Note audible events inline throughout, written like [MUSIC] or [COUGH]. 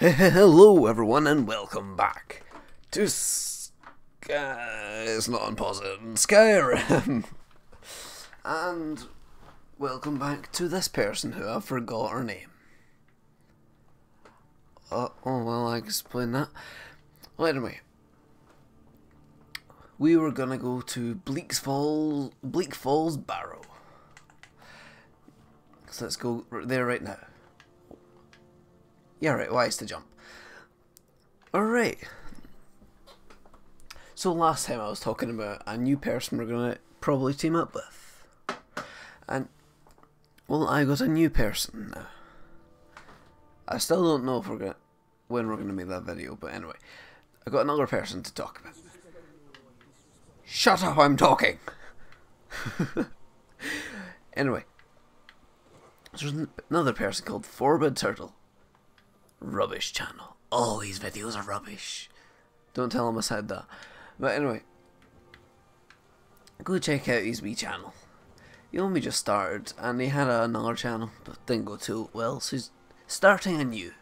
[LAUGHS] Hello, everyone, and welcome back to Sky. It's not on pause. Skyrim, [LAUGHS] and welcome back to this person who I forgot her name. Uh, oh well, I explain that. Well, anyway, we were gonna go to Bleak's Falls, Bleak Falls Barrow. So let's go there right now. Yeah, right, wise to jump. Alright. So last time I was talking about a new person we're going to probably team up with. And, well, I got a new person now. I still don't know if we're to, when we're going to make that video, but anyway. I got another person to talk about. Shut up, I'm talking! [LAUGHS] anyway. There's another person called Forbid Turtle rubbish channel. All these videos are rubbish. Don't tell him I said that. But anyway, go check out his wee channel. He only just started, and he had another channel, but didn't go too well, so he's starting anew.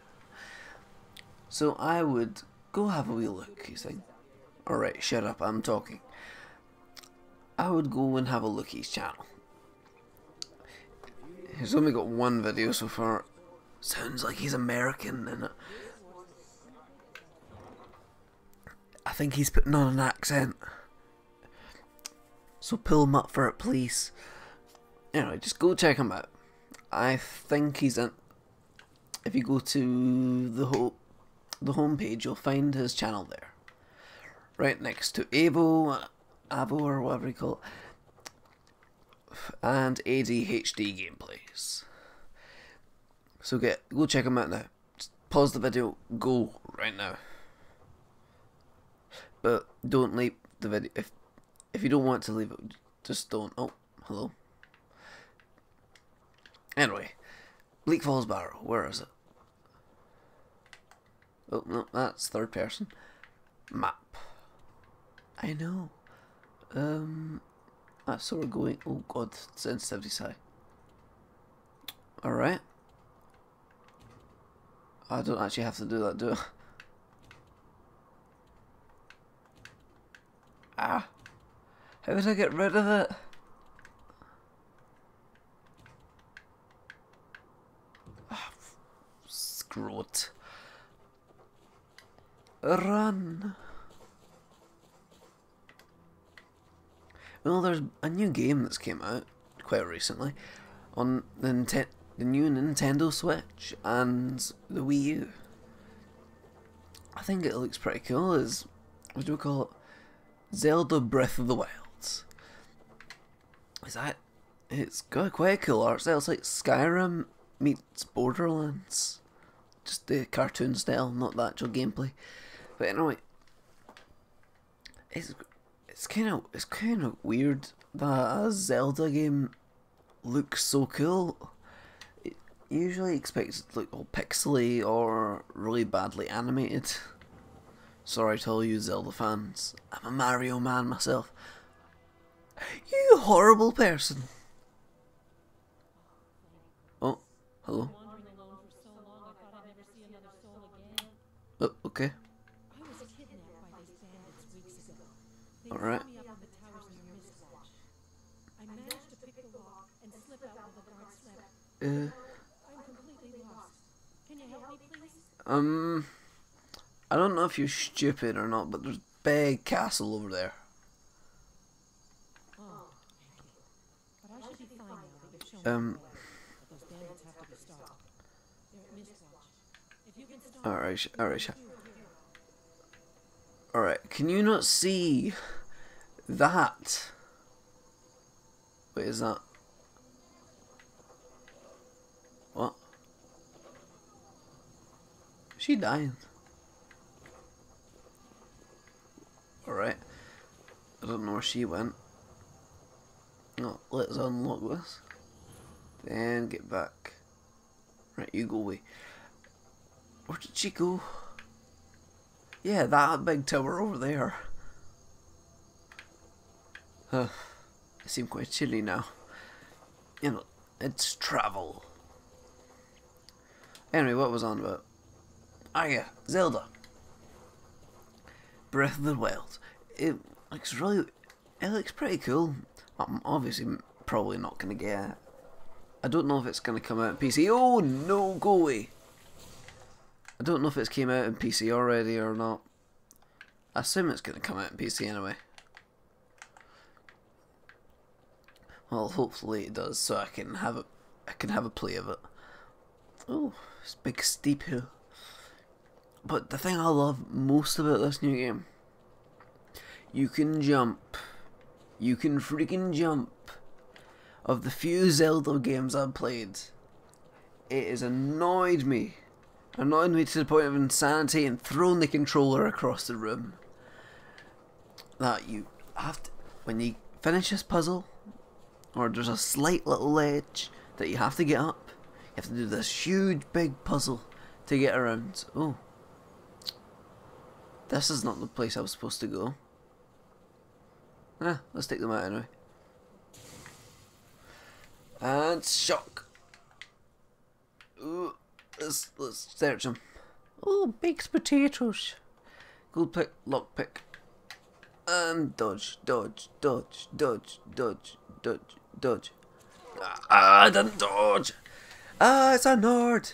So I would go have a wee look, he's think. Alright, shut up, I'm talking. I would go and have a look at his channel. He's only got one video so far, Sounds like he's American and uh, I think he's putting on an accent. So pull him up for it, please. Anyway, just go check him out. I think he's in. If you go to the whole the homepage, you'll find his channel there, right next to Avo, Avo or whatever you call it, and ADHD gameplays. So get go check them out now. Just pause the video, go right now. But don't leave the video if if you don't want to leave it. Just don't. Oh, hello. Anyway, Bleak Falls Barrow. Where is it? Oh no, that's third person. Map. I know. Um. Ah, so we're going. Oh god, sensitivity high. All right. I don't actually have to do that, do I? Ah. How did I get rid of it? Ah, screw it. Run. Well, there's a new game that's came out quite recently on the Nintendo the new Nintendo Switch and the Wii U. I think it looks pretty cool. Is what do we call it? Zelda Breath of the Wild. Is that? It's got quite a cool art style. It's like Skyrim meets Borderlands, just the cartoon style, not the actual gameplay. But anyway, it's it's kind of it's kind of weird that a Zelda game looks so cool usually expect it to look all pixely or really badly animated. Sorry to all you Zelda fans. I'm a Mario man myself. You horrible person. Oh, hello. Oh, okay. Alright. Uh... Um, I don't know if you're stupid or not, but there's a big castle over there. Um. Alright, alright. Alright, can you not see that? Wait, is that? She dying? Alright. I don't know where she went. No, let's unlock this. Then get back. Right, you go away. Where did she go? Yeah, that big tower over there. Huh. I seem quite chilly now. You know, it's travel. Anyway, what was on about? Ah yeah, Zelda. Breath of the Wild. It looks really, it looks pretty cool. I'm obviously probably not gonna get it. I don't know if it's gonna come out on PC. Oh no, go away. I don't know if it's came out on PC already or not. I assume it's gonna come out on PC anyway. Well, hopefully it does, so I can have a, I can have a play of it. Oh, it's big steep hill. But the thing I love most about this new game, you can jump. You can freaking jump. Of the few Zelda games I've played, it has annoyed me. Annoyed me to the point of insanity and thrown the controller across the room. That you have to, when you finish this puzzle, or there's a slight little ledge that you have to get up, you have to do this huge big puzzle to get around. Oh. This is not the place I was supposed to go. Ah, let's take them out anyway. And shock. Ooh, let's let's search them. Oh, baked potatoes. Gold pick, lock pick. And dodge, dodge, dodge, dodge, dodge, dodge, dodge. Ah, I didn't dodge. Ah, it's a Nord.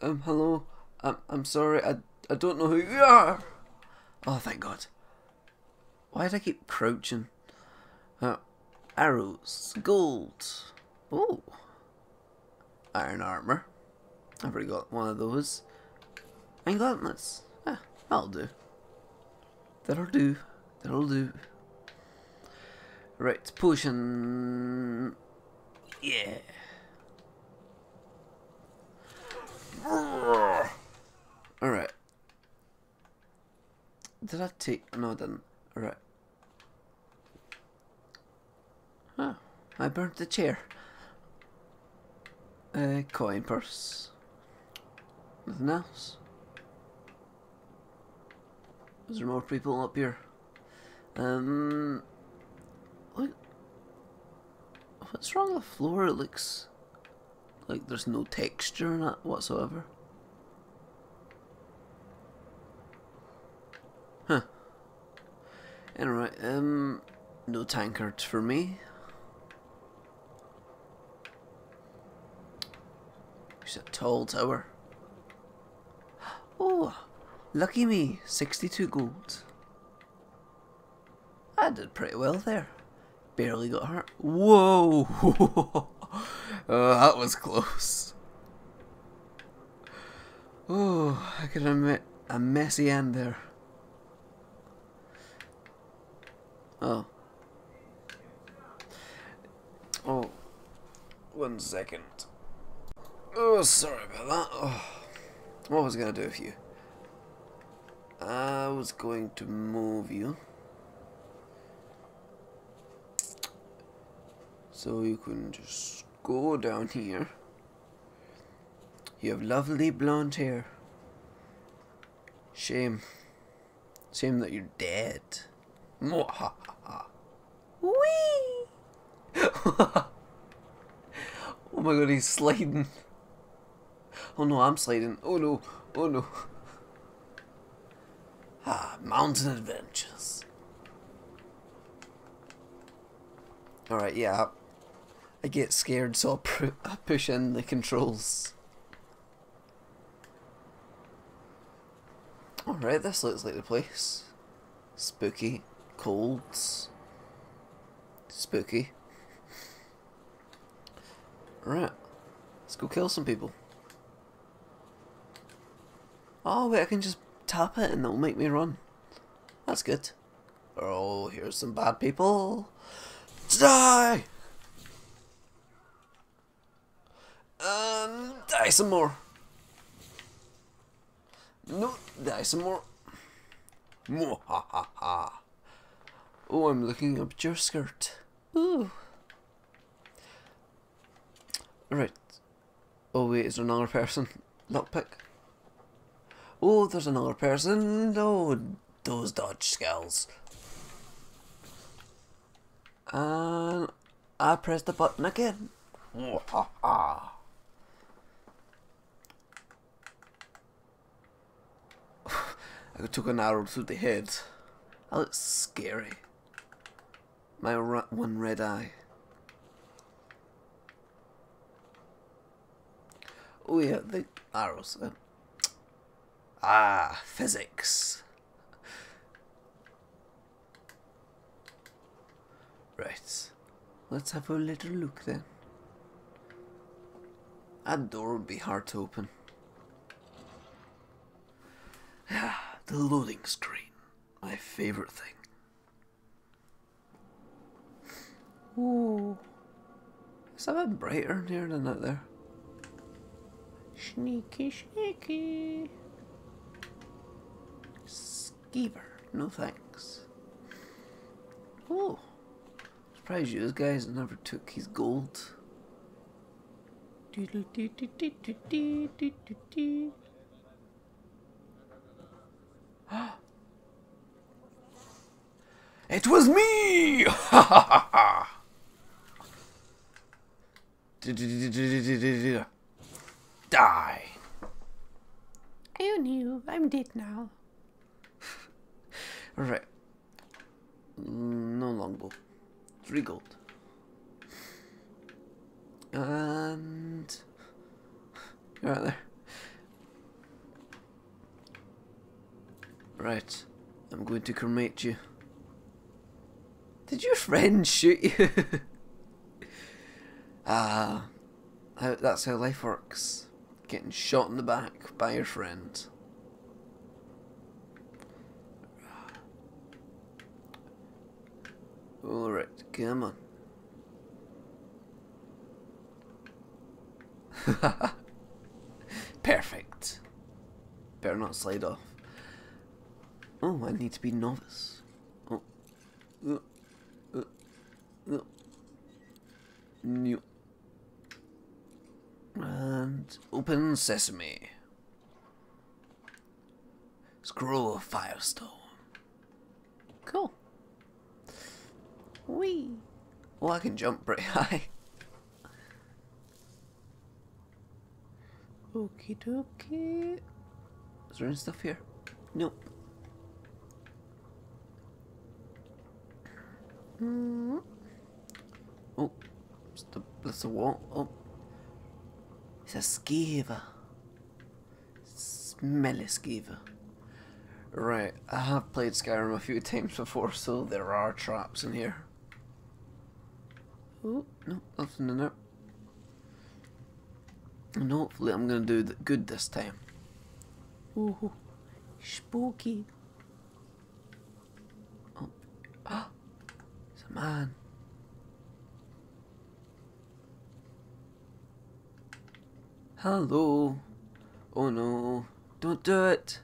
Um, hello. I'm I'm sorry. I I don't know who you are. Oh, thank God. Why did I keep crouching? Uh, arrows, gold. Oh, iron armor. I've already got one of those. And gauntlets. Ah, that'll do. That'll do. That'll do. Right, potion. Yeah. Alright. Did I take... No, I didn't. Alright. Oh, I burnt the chair. A coin purse. Nothing else. Is there more people up here? Um... What's wrong with the floor? It looks... Like there's no texture in it whatsoever. Anyway, um, no tankard for me. It's a tall tower. [GASPS] Oh, lucky me, 62 gold. I did pretty well there. Barely got hurt. Whoa! [LAUGHS] oh, that was close. Oh, I could admit a messy end there. Oh. Oh. One second. Oh, sorry about that. Oh. What was I going to do with you? I was going to move you. So you can just go down here. You have lovely blonde hair. Shame. Shame that you're dead. Wee! [LAUGHS] oh my god, he's sliding. Oh no, I'm sliding. Oh no, oh no. Ah, mountain adventures. Alright, yeah. I get scared, so I push in the controls. Alright, this looks like the place. Spooky colds. Spooky. Right. Let's go kill some people. Oh, wait, I can just tap it and it'll make me run. That's good. Oh, here's some bad people. Die! And die some more. No, die some more. Mwahaha. Oh, I'm looking up your skirt. Ooh. Right. Oh wait, is there another person? [LAUGHS] Lockpick. Oh, there's another person. Oh, those dodge skills. And I press the button again. Oh. [LAUGHS] I took an arrow through the head. That looks scary. My one red eye. Oh yeah, the arrows. Uh, ah, physics. Right. Let's have a little look then. That door would be hard to open. The loading screen. My favourite thing. Ooh. It's a bit brighter in here than out there. Sneaky, sneaky. Skeever, no thanks. Oh, surprised you guys never took his gold. it was me! [LAUGHS] Ha ha ha ha! Die! Oh no, I'm dead now. [LAUGHS] Alright. No longbow. Three gold. And... You're right there. Right. I'm going to cremate you. Did your friend shoot you? [LAUGHS] Ah, uh, that's how life works getting shot in the back by your friend. Alright, come on. [LAUGHS] Perfect. Better not slide off. Oh, I need to be novice. Oh. Uh, uh, uh. New. And open sesame. Scroll of firestone. Cool. Wee. Oh, I can jump pretty [LAUGHS] high. Okie dokie. Is there any stuff here? Nope. Mm. Oh, the, that's the wall. Oh. It's a skeever. Smelly skeever. Right, I have played Skyrim a few times before, so there are traps in here. Oh, no, nothing in there. And hopefully I'm going to do good this time. Ooh, spooky. Oh, ah, [GASPS] it's a man. Hello. Oh no. Don't do it.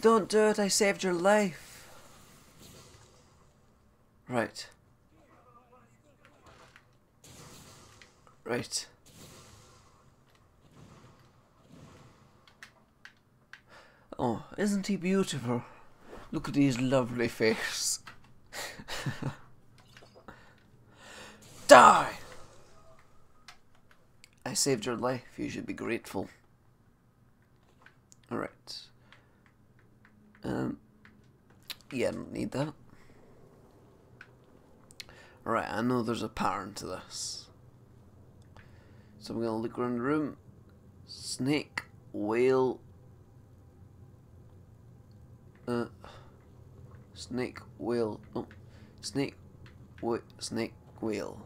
Don't do it. I saved your life. Right. Right. Oh, isn't he beautiful? Look at his lovely face. [LAUGHS] Die! I saved your life. You should be grateful. Alright. Um, yeah, I don't need that. Alright, I know there's a pattern to this. So I'm going to look around the room. Snake, whale, uh, snake, whale, oh, snake, wh snake, whale.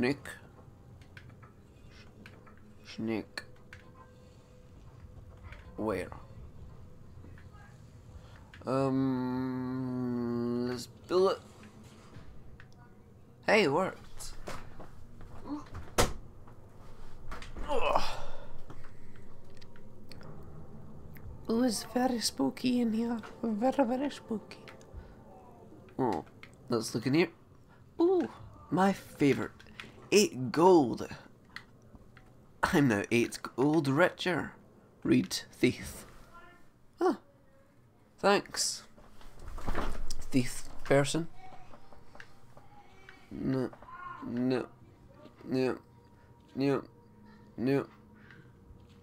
Nick. Snake. Where? Um, let's build it. Hey, it worked. Oh, it's very spooky in here. Very, very spooky. Oh, let's look in here. Ooh, my favorite eight gold. I'm now eight gold richer. Read thief. Oh, thanks. Thief person. No, no, no, no, no,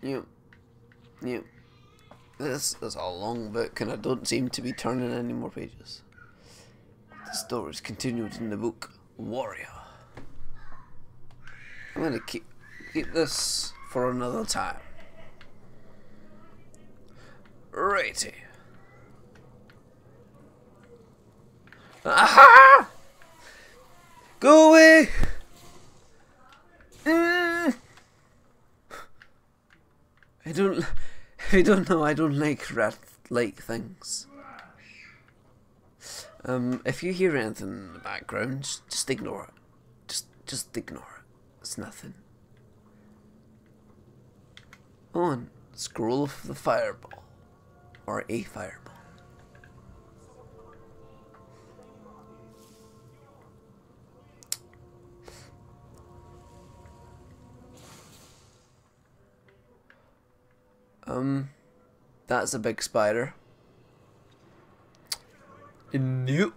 Yep. Yep. This is a long book and I don't seem to be turning any more pages. The story is continued in the book Warrior. I'm gonna keep keep this for another time. Righty. Aha! Go away! Mm. I don't. If you don't know, I don't like rat-like things. Um, if you hear anything in the background, just, just ignore it. Just, just ignore it. It's nothing. On, scroll of the fireball, or a fireball. Um, that's a big spider. Nope.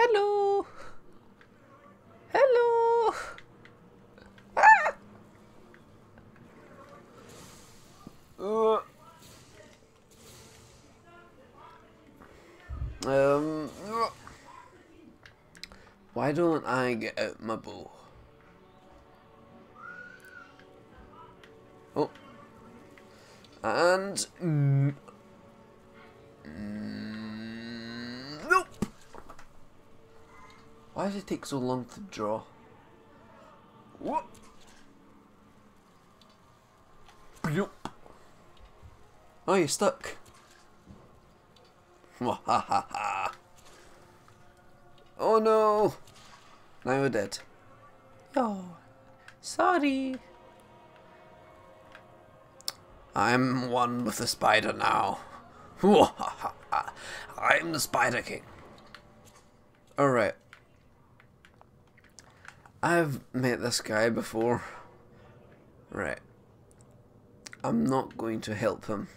Hello. Hello. Ah. Uh. Um. uh. Why don't I get out my bow? Oh. And. Mm, mm, nope! Why does it take so long to draw? What? Nope. Oh, you're stuck. [LAUGHS] Oh no! Now we're dead. Oh, sorry. I'm one with the spider now. [LAUGHS] I'm the Spider King. Alright. I've met this guy before. Right. I'm not going to help him.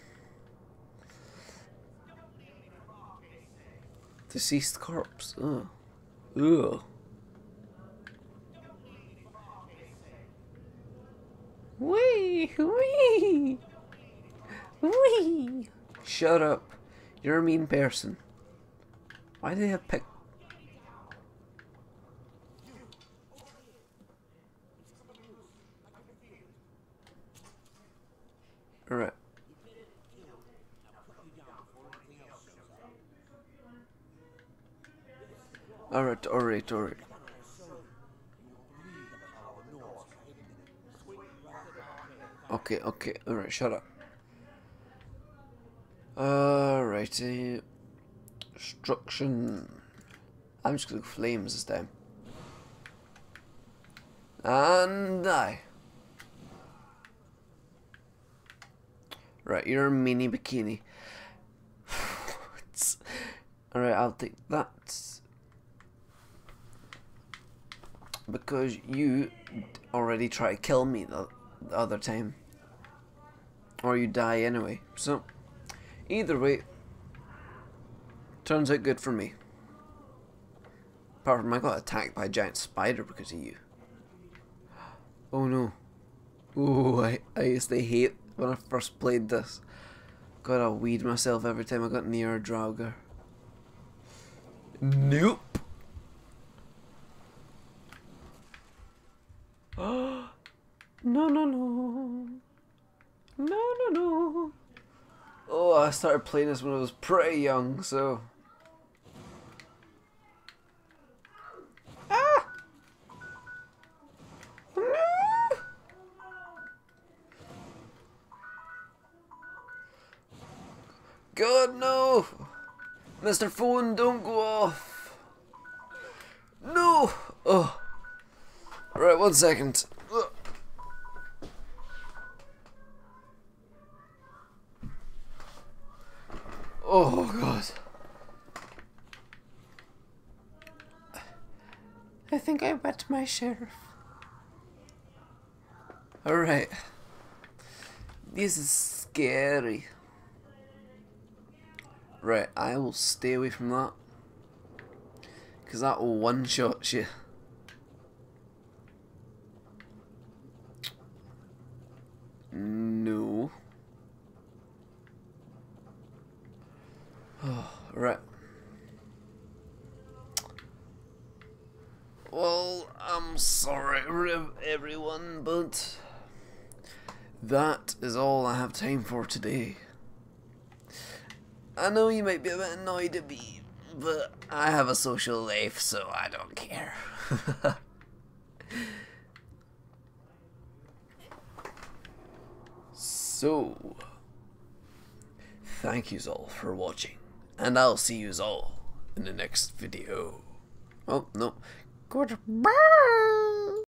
Deceased corpse. Ugh. Ugh. Wee, wee. Shut up. You're a mean person. Why do they have pick? Alright. Alright, alright, alright. Okay, okay, alright, shut up. Alrighty. Destruction. I'm just gonna go flames this time. And die. Right, you're a mini bikini. [SIGHS] Alright, I'll take that. Because you already tried to kill me the, the other time. Or you die anyway. So, either way, turns out good for me. Apart from I got attacked by a giant spider because of you. [GASPS] Oh no. Oh, I, I used to hate when I first played this. Gotta weed myself every time I got near a Draugr. Nope. [GASPS] No, no, no. No, no, no. Oh, I started playing this when I was pretty young, so. Ah! No! God, no! Mr. Phone, don't go off! No! Oh. Right, one second. Ugh. Oh, God. I wet my sheriff. Alright. This is scary. Right, I will stay away from that. Because that will one shot you. No. Oh, [SIGHS] right. Well, I'm sorry, everyone, but that is all I have time for today. I know you might be a bit annoyed at me, but I have a social life, so I don't care. [LAUGHS] so, thank yous all for watching, and I'll see yous all in the next video. Oh, no. Goodbye!